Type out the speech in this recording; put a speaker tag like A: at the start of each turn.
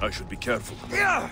A: I should be careful.
B: Yeah!